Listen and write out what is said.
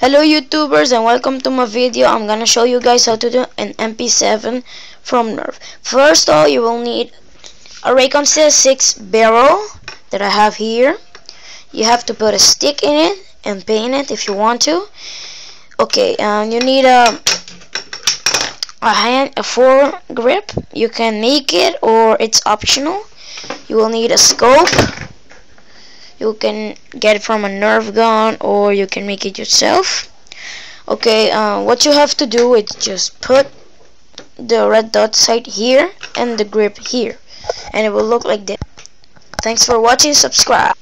Hello YouTubers and welcome to my video. I'm gonna show you guys how to do an MP7 from Nerf. First of all, you will need a Recon CS6 barrel that I have here. You have to put a stick in it and paint it if you want to. Okay, you need a a hand a foregrip. You can make it or it's optional. You will need a scope you can get it from a nerf gun or you can make it yourself. Okay uh, what you have to do is just put the red dot sight here and the grip here. And it will look like this thanks for watching. Subscribe